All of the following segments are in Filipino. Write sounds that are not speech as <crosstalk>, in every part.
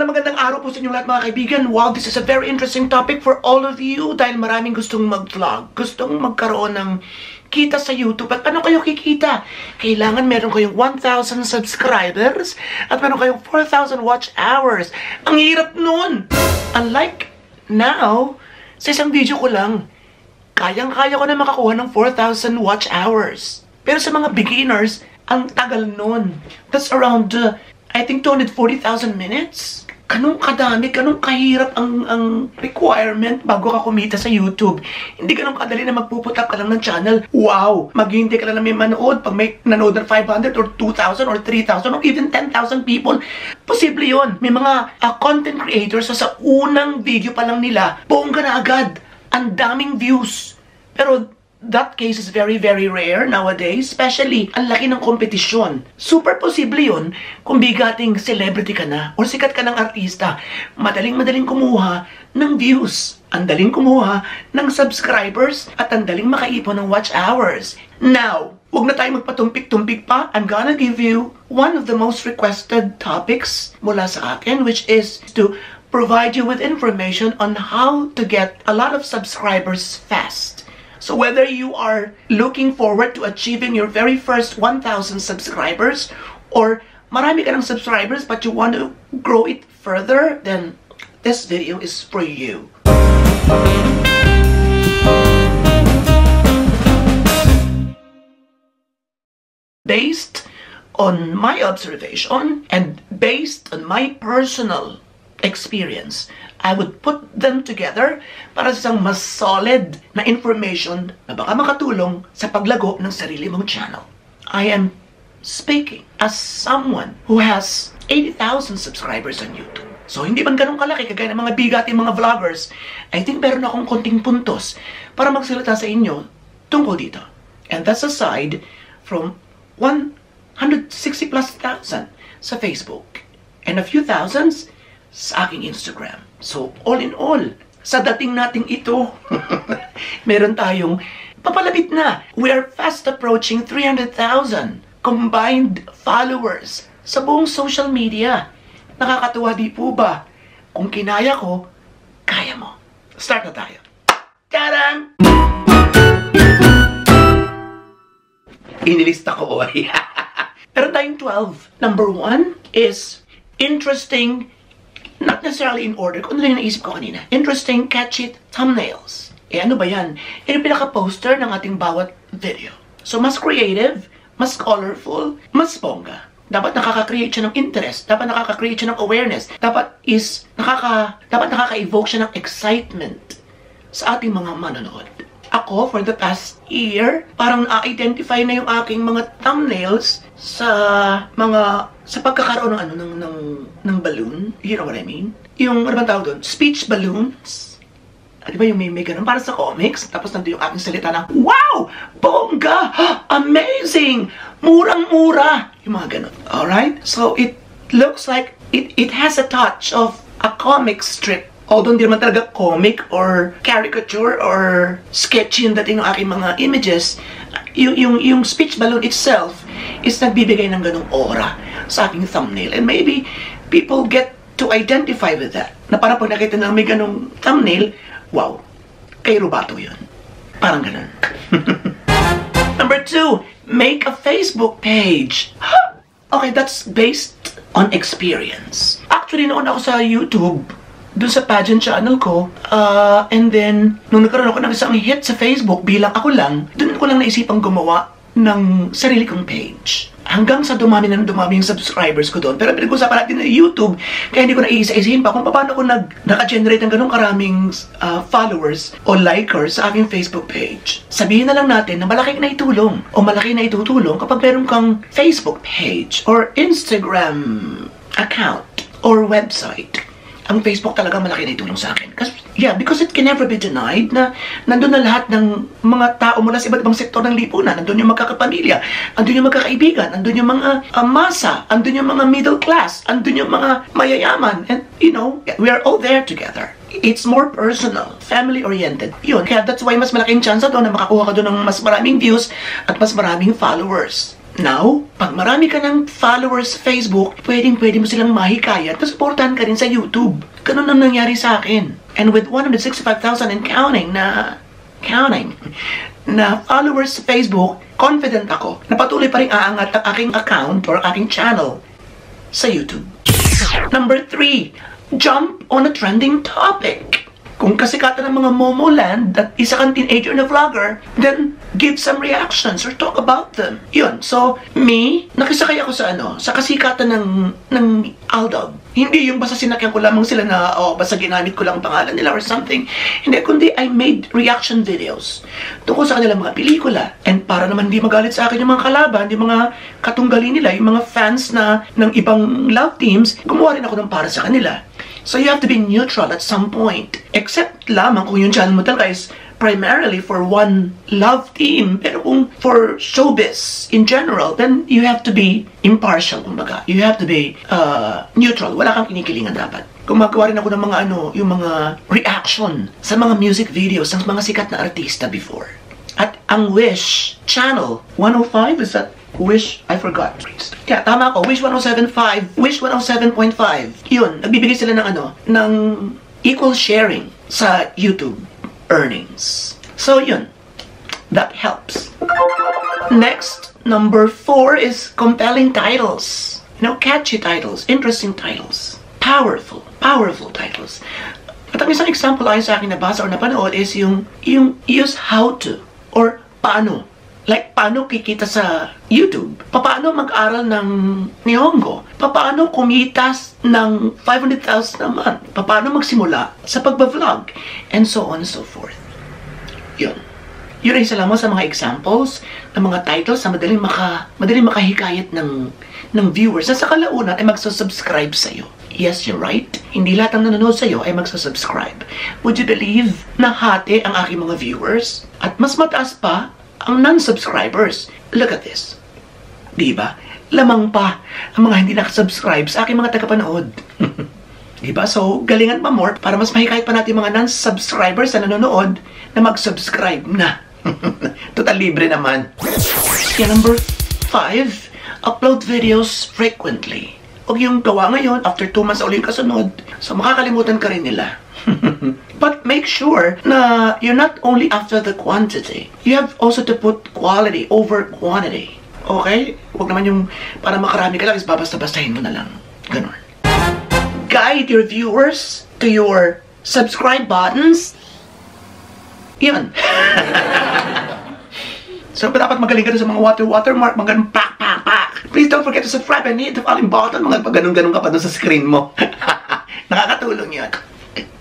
Magandang magandang araw po sa inyong lahat mga kaibigan. Wow, this is a very interesting topic for all of you dahil maraming gustong mag-vlog, gustong magkaroon ng kita sa YouTube. At paano kayo kikita? Kailangan meron kayong 1,000 subscribers at meron kayong 4,000 watch hours. Ang hirap nun! Unlike now, sa isang video ko lang, kayang-kaya ko na makakuha ng 4,000 watch hours. Pero sa mga beginners, ang tagal nun. That's around, uh, I think, 240,000 minutes. Kanong kadami, kanong kahirap ang, ang requirement bago ka kumita sa YouTube. Hindi ganun kadali na magpuputak ka lang ng channel. Wow! Maghihintay ka lang na may manood. Pag may nanood ng 500 or 2,000 or 3,000 or even 10,000 people, posible yon. May mga uh, content creators sa, sa unang video pa lang nila, bongga na agad. Ang daming views. Pero that case is very, very rare nowadays. Especially, ang laki ng kompetisyon. Super posible yun kung bigating celebrity ka na or sikat ka ng artista. Madaling-madaling kumuha ng views. Ang daling kumuha ng subscribers at ang daling makaipon ng watch hours. Now, Huwag na tayo magpatumpik-tumpik pa. I'm gonna give you one of the most requested topics mula sa akin, which is to provide you with information on how to get a lot of subscribers fast. So whether you are looking forward to achieving your very first 1,000 subscribers or marami ka ng subscribers but you want to grow it further, then this video is for you. Based on my observation and based on my personal experience, I would put them together para sa isang mas solid na information na baka makatulong sa paglago ng sarili mong channel. I am speaking as someone who has 80,000 subscribers on YouTube. So, hindi man ganun kalaki kagaya ng mga bigating mga vloggers. I think meron akong konting puntos para magsalita sa inyo tungkol dito. And that's aside from 160 plus thousand sa Facebook and a few thousands sa aking Instagram. So, all in all, sa dating nating ito, <laughs> meron tayong papalapit na. We are fast approaching 300,000 combined followers sa buong social media. Nakakatuwa di po ba? Kung kinaya ko, kaya mo. Start na tayo. Tarang! Inilista ko, oy. <laughs> Meron tayong 12. Number one is interesting necessarily in order, kung ano lang yung naisip ko kanina. Interesting, catchy thumbnails. Eh ano ba yan? Yan yung pinaka-poster ng ating bawat video. So mas creative, mas colorful, mas bongga. Dapat nakaka-create siya ng interest, dapat nakaka-create siya ng awareness, dapat is nakaka dapat nakaka-evoke siya ng excitement sa ating mga manonood. Ako, for the past year, parang na-identify na yung aking mga thumbnails sa mga sa pagkakaroon ng ano ng ng ng balloon, you know what I mean? Yung ano bang tawag doon? Speech balloons. Ah, di ba yung may, may ganun? Para sa comics, tapos nandun yung aking salita na, Wow! Bongga! <gasps> Amazing! Murang-mura! Yung mga ganun. Alright? So, it looks like, it, it has a touch of a comic strip. Although hindi naman talaga comic or caricature or sketchy yung dating ng aking mga images, yung, yung, yung speech balloon itself is nagbibigay ng ganung aura sa aking thumbnail. And maybe people get to identify with that. Na parang pag nakita na may ganung thumbnail, wow, kay Rubato yun. Parang ganun. <laughs> Number two, make a Facebook page. okay, that's based on experience. Actually, noon ako sa YouTube, dun sa pageant channel ko, uh, and then, nung nagkaroon ako ng isang hit sa Facebook bilang ako lang, dun ko lang naisipang gumawa ng sarili kong page. Hanggang sa dumami na dumami yung subscribers ko doon. Pero pinag-usapan natin na YouTube, kaya hindi ko naiisa-isihin pa kung paano ko nag, naka-generate ng ganong karaming uh, followers o likers sa aking Facebook page. Sabihin na lang natin na malaki na itulong o malaki na itutulong kapag meron kang Facebook page or Instagram account or website ang Facebook talaga malaki na itulong sa akin. Kasi, yeah, because it can never be denied na nandun na lahat ng mga tao mula sa iba't ibang sektor ng lipunan. Nandun yung magkakapamilya, andun yung magkakaibigan, andun yung mga uh, masa, andun yung mga middle class, andun yung mga mayayaman. And, you know, we are all there together. It's more personal, family-oriented. Yun, kaya that's why mas malaking chance doon na makakuha ka doon ng mas maraming views at mas maraming followers. Now, pag marami ka ng followers sa Facebook, pwedeng pwede mo silang mahikayat na supportahan ka rin sa YouTube. Ganun ang nangyari sa akin. And with 165,000 and counting na counting na followers sa Facebook, confident ako na patuloy pa rin aangat ang aking account or aking channel sa YouTube. Number three, jump on a trending topic. Kung kasikatan ng mga Momoland at isa kang teenager na vlogger, then give some reactions or talk about them. Yun. So, me, nakisakay ako sa ano, sa kasikatan ng, ng Aldog. Hindi yung basta sinakyan ko lamang sila na, oh, basta ginamit ko lang ang pangalan nila or something. Hindi, kundi I made reaction videos tungkol sa kanilang mga pelikula. And para naman hindi magalit sa akin yung mga kalaban, yung mga katunggali nila, yung mga fans na ng ibang love teams, gumawa rin ako ng para sa kanila. So you have to be neutral at some point. Except lamang kung yung channel mo talaga is primarily for one love team. Pero kung for showbiz in general, then you have to be impartial, kumbaga. You have to be uh, neutral. Wala kang kinikilingan dapat. Gumagawa rin ako ng mga ano, yung mga reaction sa mga music videos ng mga sikat na artista before. At ang Wish channel, 105, is that Wish, I forgot. Yeah, tama ako. Wish 107.5, Wish 107.5. Yun, nagbibigay sila ng ano, ng equal sharing sa YouTube earnings. So yun, that helps. Next, number four is compelling titles. You know, catchy titles, interesting titles, powerful, powerful titles. At ang isang example ayon sa akin nabasa or napanood is yung, yung use how to or paano Like, paano kikita sa YouTube? Paano mag-aral ng Nihongo? Paano kumita ng 500,000 a month? Paano magsimula sa pagba-vlog? And so on and so forth. Yun. Yun ay isa lamang sa mga examples ng mga titles na madaling, maka, madaling makahikayat ng, ng viewers na sa kalaunan ay magsusubscribe sa'yo. Yes, you're right. Hindi lahat ng nanonood sa'yo ay magsusubscribe. Would you believe na hati ang aking mga viewers? At mas mataas pa ang non-subscribers. Look at this. Di ba? Lamang pa ang mga hindi nakasubscribe sa aking mga tagapanood. <laughs> di ba? So, galingan pa more para mas mahikayat pa natin mga non-subscribers na nanonood na mag-subscribe na. <laughs> Total libre naman. Kaya number five, upload videos frequently. Huwag yung gawa ngayon, after 2 months uling kasunod, so makakalimutan ka rin nila. <laughs> but make sure na you're not only after the quantity. You have also to put quality over quantity. Okay? Huwag naman yung para makarami ka lang is babasta-bastahin mo na lang. Ganon. Guide your viewers to your subscribe buttons. Yun. <laughs> so, dapat magaling ka sa mga water watermark, mga ganun, pak, pak, pak. Please don't forget to subscribe and hit the following button, mga pag ganun-ganun ka pa doon sa screen mo. <laughs> Nakakatulong yun.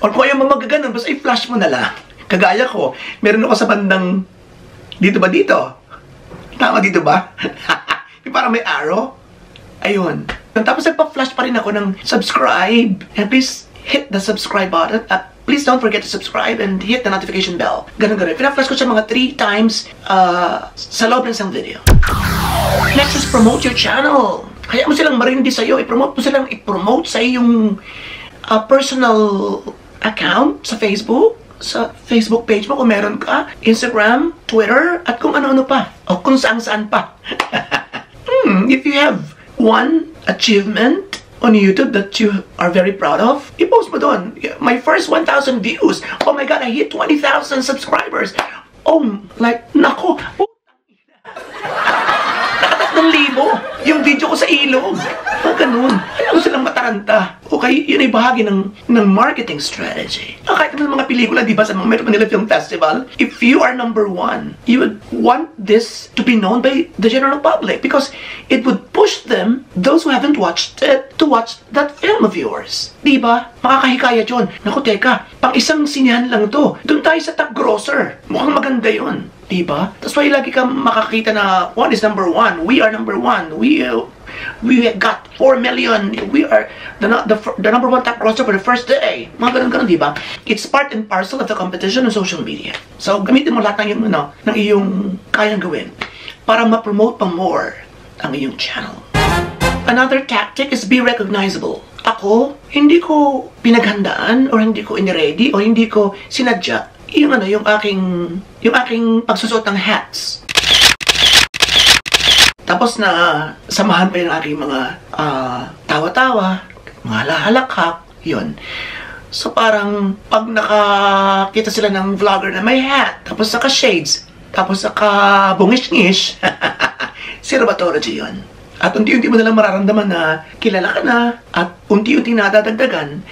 Or kung ayaw mo magaganon, basta i-flash mo na lang. Kagaya ko, meron ako sa bandang, dito ba dito? Tama dito ba? <laughs> parang may arrow. Ayun. Tapos nagpa-flash pa rin ako ng subscribe. And please hit the subscribe button. Uh, please don't forget to subscribe and hit the notification bell. Ganun ganun. Pina-flash ko siya mga 3 times uh, sa loob ng isang video. Next is promote your channel. Kaya mo silang marindi sa'yo. I-promote mo silang i-promote sa yung uh, personal account sa Facebook, sa Facebook page mo kung meron ka, Instagram, Twitter, at kung ano-ano pa. O kung saan-saan pa. <laughs> hmm, if you have one achievement on YouTube that you are very proud of, i-post mo doon. My first 1,000 views. Oh my God, I hit 20,000 subscribers. Oh, like, nako. Oh, <laughs> Nakatatlong libo yung video ko sa ilog. Mga ganun. Ayaw silang mataranta. Okay, yun ay bahagi ng, ng marketing strategy. Ah, kahit naman mga pelikula, di ba, sa mga Metro Manila Film Festival, if you are number one, you would want this to be known by the general public because it would push them, those who haven't watched it, to watch that film of yours. Di ba? Makakahikayat yun. Naku, teka, pang isang sinyahan lang to. Doon tayo sa top grosser. Mukhang maganda yun. Diba? That's why lagi kang makakita na one is number one. We are number one. We uh, we got 4 million. We are the, the, the number one top grosser for the first day. Mga ganun-ganun, di ba? It's part and parcel of the competition on social media. So, gamitin mo lahat ng iyong, ano, ng iyong kayang gawin para ma-promote pa more ang iyong channel. Another tactic is be recognizable. Ako, hindi ko pinaghandaan or hindi ko iniready o hindi ko sinadya yung ano, yung aking, yung aking pagsusot ng hats. Tapos na samahan pa yung aking mga ah, tawa-tawa, mga lahalakhak, yun. So parang pag nakakita sila ng vlogger na may hat, tapos naka-shades, tapos naka-bungish-ngish, <laughs> si Robatology yun. At unti-unti mo nalang mararamdaman na kilala ka na at unti-unti nadadagdagan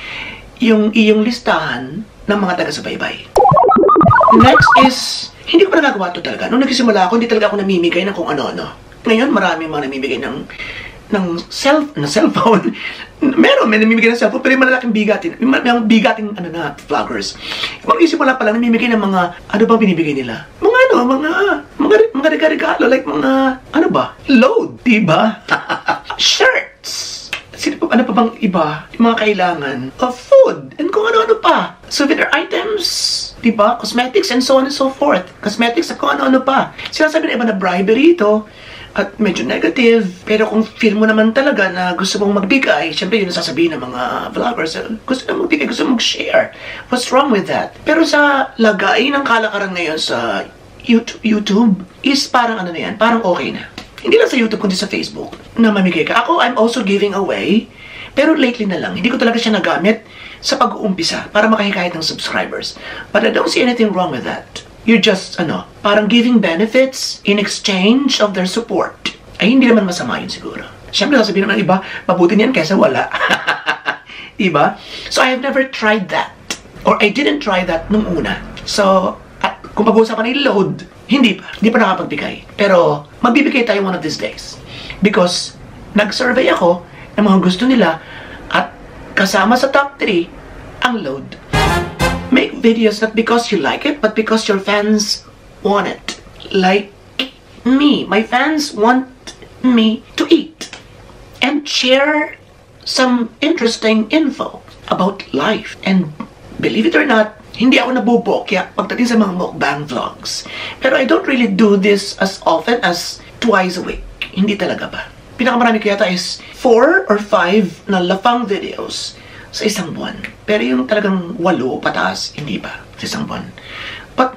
yung iyong listahan ng mga taga-subaybay. Next is, hindi ko pa nagagawa ito talaga. Nung nagsisimula ako, hindi talaga ako namimigay ng kung ano-ano. Ngayon, marami mga namimigay ng ng self na cellphone. <laughs> Meron, may namimigay ng cellphone, pero yung malalaking bigatin, yung, mal- yung bigating ano na, vloggers. Isimula pa lang, namimigay ng mga, ano bang binibigay nila? Mga ano, mga, mga, mga regalo, like mga, ano ba? Load, diba? <laughs> Shirts! Sino pa, ano pa bang iba? Yung mga kailangan of food and kung ano-ano pa. Souvenir items, di ba? Cosmetics and so on and so forth. Cosmetics at kung ano-ano pa. Sinasabi ng iba na bribery ito at medyo negative. Pero kung feel mo naman talaga na gusto mong magbigay, syempre yun ang sasabihin ng mga vloggers. eh, Gusto mong magbigay, gusto mong mag-share. What's wrong with that? Pero sa lagay ng kalakaran ngayon sa YouTube, YouTube is parang ano na yan, parang okay na. Hindi lang sa YouTube, kundi sa Facebook, na mamigay ka. Ako, I'm also giving away, pero lately na lang. Hindi ko talaga siya nagamit sa pag-uumpisa para makahikayat ng subscribers. But I don't see anything wrong with that. You're just, ano, parang giving benefits in exchange of their support. Ay, hindi naman masama yun siguro. Siyempre, sasabihin naman ng iba, mabuti niyan kaysa wala. <laughs> diba? So, I have never tried that. Or I didn't try that nung una. So, at kung pag-uusapan yung load, hindi pa. Hindi pa nakapagbigay. Pero, magbibigay tayo one of these days. Because, nag-survey ako ng mga gusto nila at kasama sa top 3 ang load. Make videos not because you like it, but because your fans want it. Like me. My fans want me to eat. And share some interesting info about life. And believe it or not, hindi ako nabubokya pagdating sa mga mukbang vlogs. Pero I don't really do this as often as twice a week. Hindi talaga ba? Pinakamarami ko yata is 4 or 5 na lapang videos sa isang buwan. Pero yung talagang walo pataas, hindi pa sa isang buwan. But,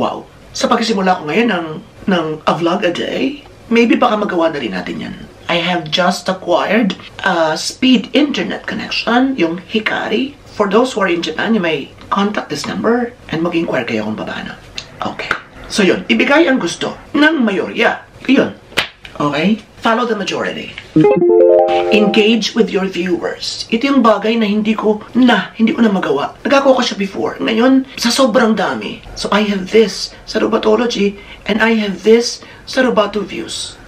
wow. Sa pagsisimula ko ngayon ng, ng a vlog a day, maybe baka magawa na rin natin yan. I have just acquired a speed internet connection, yung Hikari. For those who are in Japan, you may contact this number and mag-inquire kayo kung paano. Okay. So yun, ibigay ang gusto ng mayorya. Yun. Okay? Follow the majority. Engage with your viewers. Ito yung bagay na hindi ko na, hindi ko na magawa. Nagagawa ko siya before. Ngayon, sa sobrang dami. So I have this sa Robatology and I have this sa Robato Views.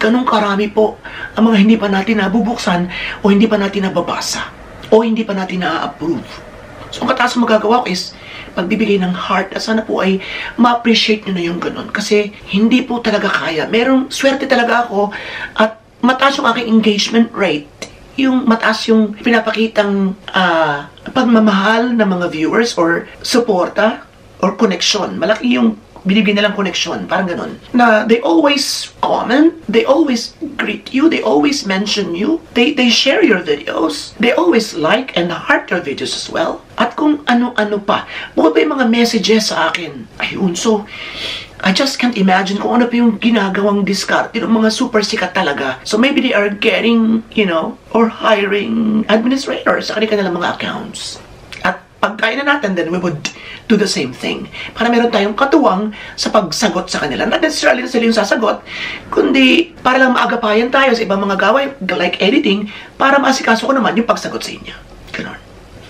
Ganong karami po ang mga hindi pa natin nabubuksan o hindi pa natin nababasa o hindi pa natin na-approve. So, ang kataas magagawa ko is pagbibigay ng heart at sana po ay ma-appreciate nyo na yung ganun. Kasi hindi po talaga kaya. Merong swerte talaga ako at mataas yung aking engagement rate. Yung mataas yung pinapakitang ah, pagmamahal ng mga viewers or suporta or connection. Malaki yung binibigyan nilang connection, parang ganun. Na they always comment, they always greet you, they always mention you, they they share your videos, they always like and heart your videos as well. At kung ano-ano pa, bukod pa yung mga messages sa akin. Ayun, so, I just can't imagine kung ano pa yung ginagawang diskarte ng mga super sikat talaga. So maybe they are getting, you know, or hiring administrators sa kanilang mga accounts. Pagkain na natin, then we would do the same thing. Para meron tayong katuwang sa pagsagot sa kanila. Not necessarily na sila yung sasagot, kundi para lang maagapayan tayo sa ibang mga gawain, like editing, para maasikaso ko naman yung pagsagot sa inyo. Ganon.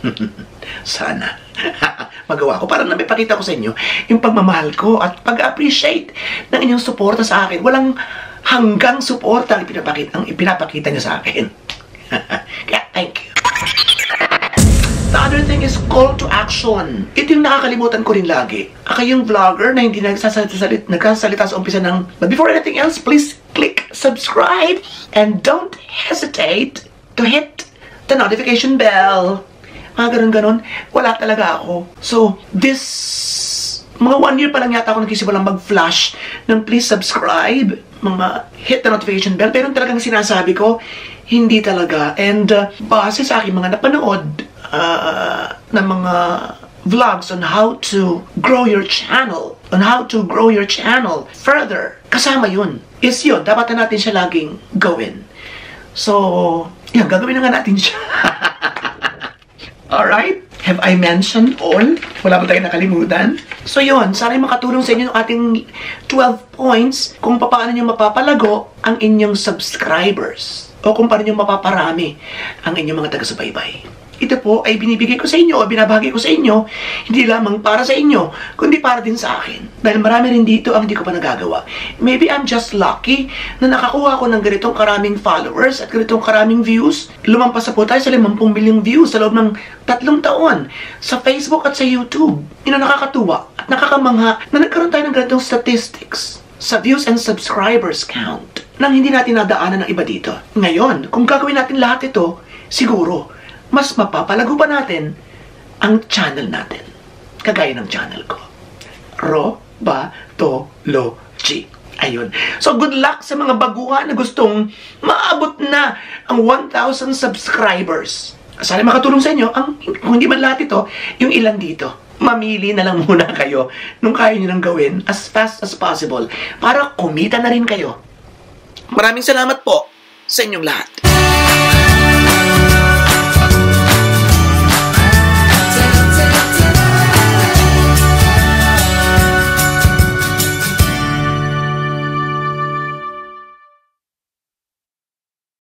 <laughs> Sana. <laughs> Magawa ko para na may pakita ko sa inyo yung pagmamahal ko at pag-appreciate ng inyong suporta sa akin. Walang hanggang suporta ang ipinapakita, ang ipinapakita niyo sa akin. <laughs> Kaya, thank you. The other thing is call to action. Ito yung nakakalimutan ko rin lagi. Ako yung vlogger na hindi nagsasalita, nagsasalita sa umpisa ng... But before anything else, please click subscribe and don't hesitate to hit the notification bell. Mga ganun-ganun. Wala talaga ako. So, this... Mga one year pa lang yata ako nagsisimulang mag-flash ng please subscribe, mga hit the notification bell. Pero talagang sinasabi ko, hindi talaga. And uh, base sa aking mga napanood, uh, ng mga vlogs on how to grow your channel, on how to grow your channel further. Kasama yun. is yun, dapat na natin siya laging gawin. So, yan, gagawin na nga natin siya. <laughs> Alright? Have I mentioned all? Wala ba tayong nakalimutan? So yun, sana'y makatulong sa inyo yung ating 12 points kung paano nyo mapapalago ang inyong subscribers o kung paano nyo mapaparami ang inyong mga taga-subaybay ito po ay binibigay ko sa inyo o binabahagi ko sa inyo, hindi lamang para sa inyo, kundi para din sa akin. Dahil marami rin dito ang hindi ko pa nagagawa. Maybe I'm just lucky na nakakuha ko ng ganitong karaming followers at ganitong karaming views. Lumampas sa po tayo sa 50 milyong views sa loob ng tatlong taon sa Facebook at sa YouTube. Ino nakakatuwa at nakakamangha na nagkaroon tayo ng ganitong statistics sa views and subscribers count nang hindi natin nadaanan ng iba dito. Ngayon, kung gagawin natin lahat ito, siguro, mas mapapalago pa natin ang channel natin. Kagaya ng channel ko. Robatology. Ayun. So, good luck sa mga baguhan na gustong maabot na ang 1,000 subscribers. Sana makatulong sa inyo, ang, kung hindi man lahat ito, yung ilan dito. Mamili na lang <laughs> muna kayo nung kaya nyo nang gawin as fast as possible para kumita na rin kayo. Maraming salamat po sa inyong lahat.